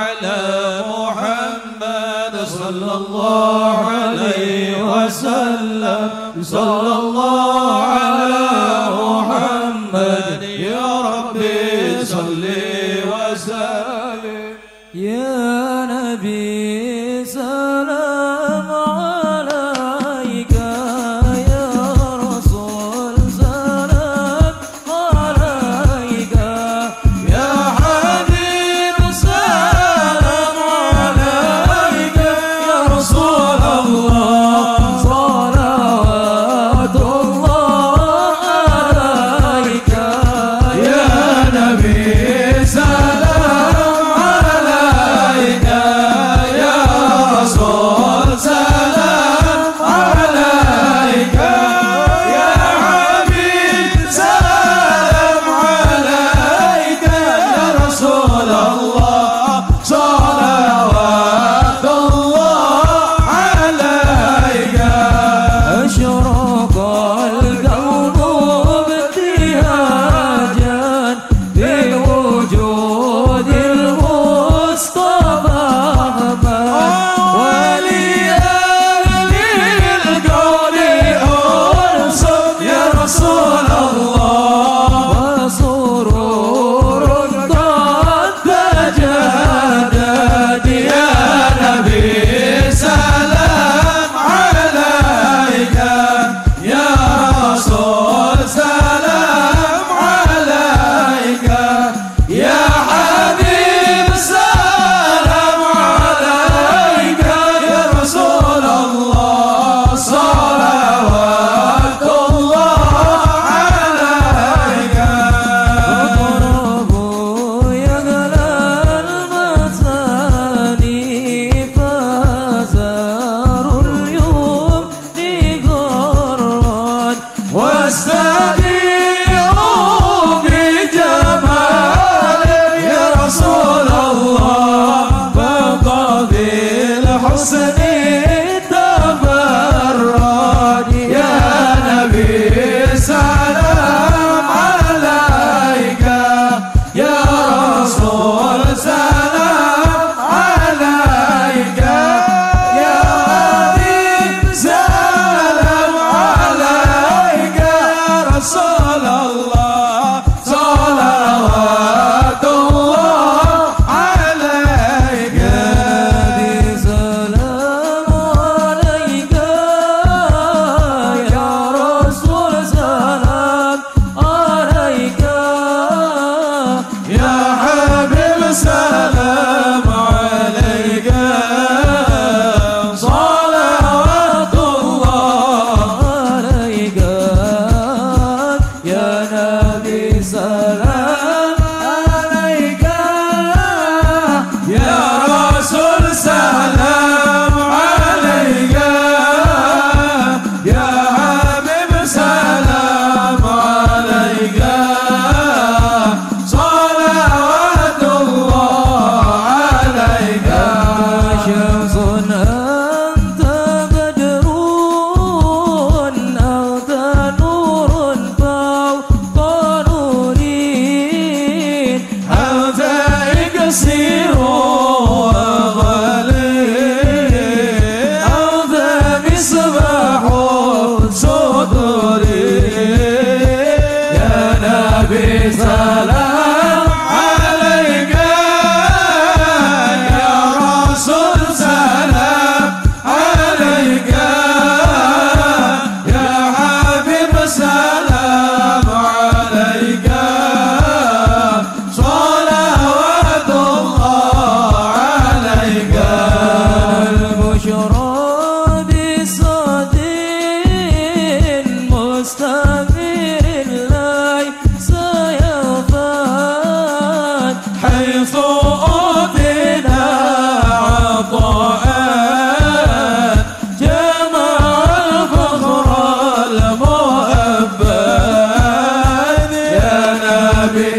على محمد صلى الله عليه وسلم. صلى الله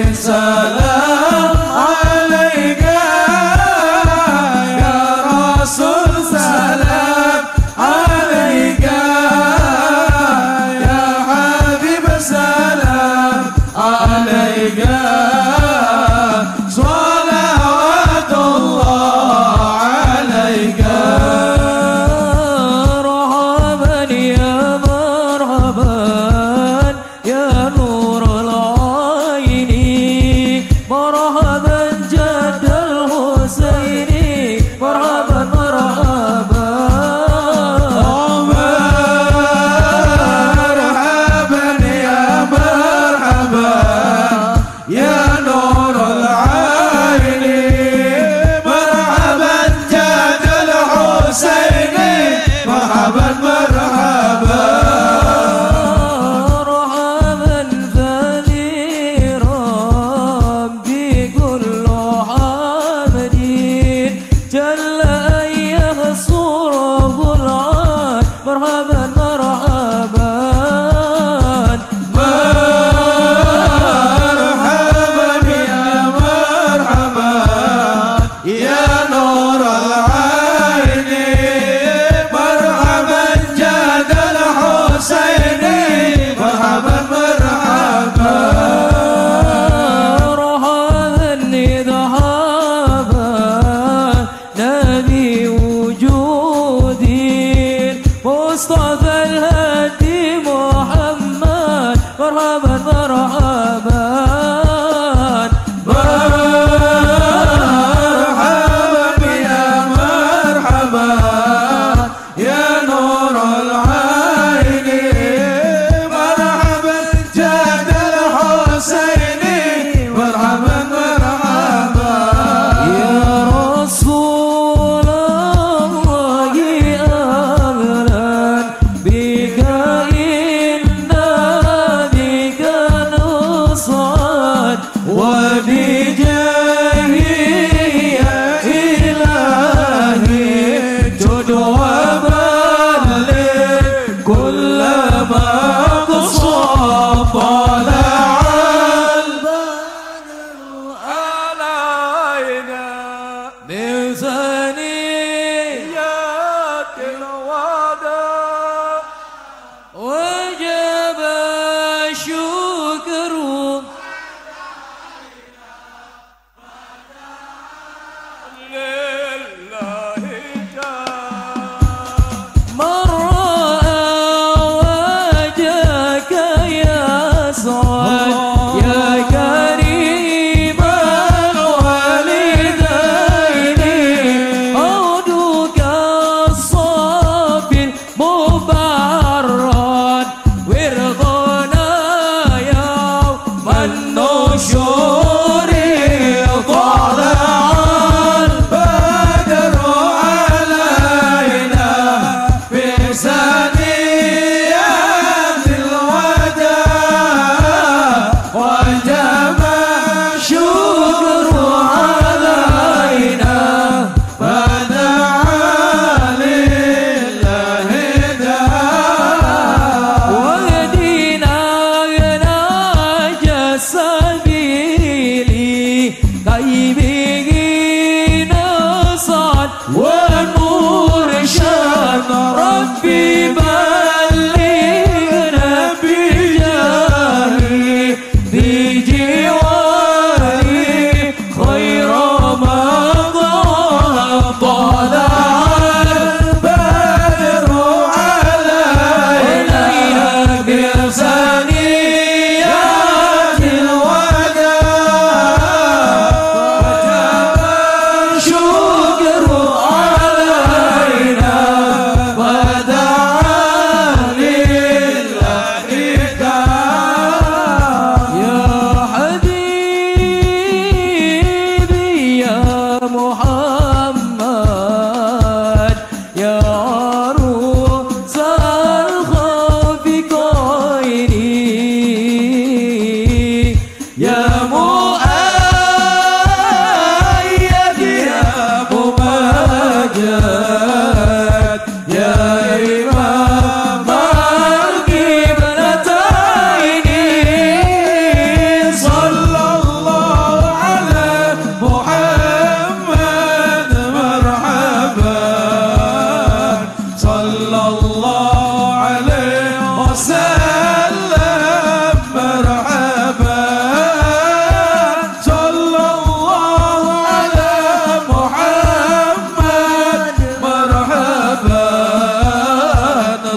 insana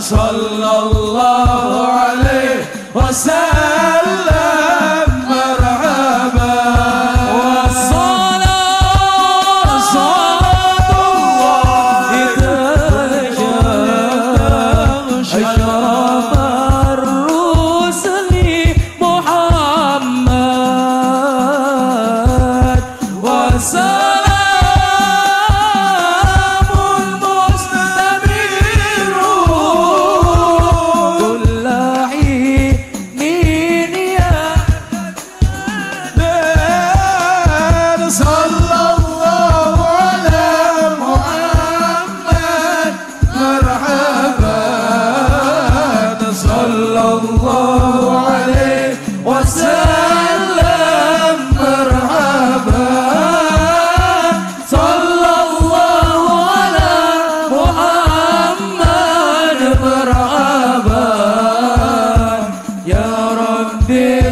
صلى الله عليه وسلم.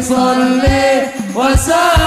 يا ربي صل وسلم